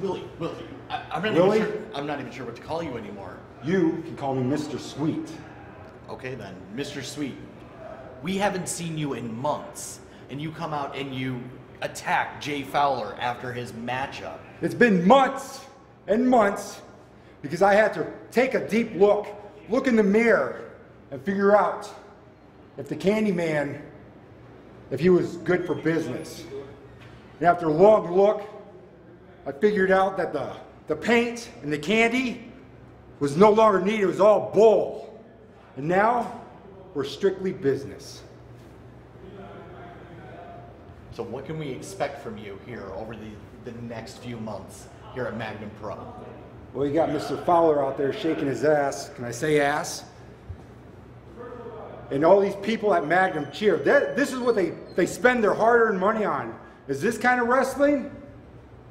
Willie, Willie, I, I'm not Willie? even sure. I'm not even sure what to call you anymore. You can call me Mr. Sweet. Okay then, Mr. Sweet. We haven't seen you in months, and you come out and you attack Jay Fowler after his matchup. It's been months and months because I had to take a deep look, look in the mirror, and figure out if the Candyman, if he was good for business. And after a long look, I figured out that the, the paint and the candy was no longer needed. It was all bull. And now we're strictly business. So what can we expect from you here over the, the next few months here at Magnum Pro? Well, you got Mr. Fowler out there shaking his ass. Can I say ass? And all these people at Magnum cheer. That, this is what they, they spend their hard earned money on. Is this kind of wrestling?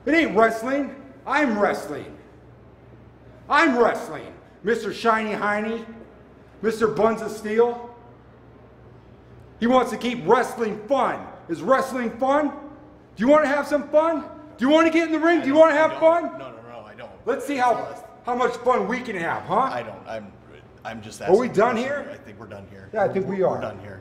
It ain't wrestling. I'm wrestling. I'm wrestling. Mr. Shiny Heiny, Mr. Buns of Steel. He wants to keep wrestling fun. Is wrestling fun? Do you want to have some fun? Do you want to get in the ring? Do you want to have fun? No, no, no, I don't. Let's see how, how much fun we can have, huh? I don't. I'm. I'm just. Are we asking done here? I think we're done here. Yeah, I think we We're- are. We're done here.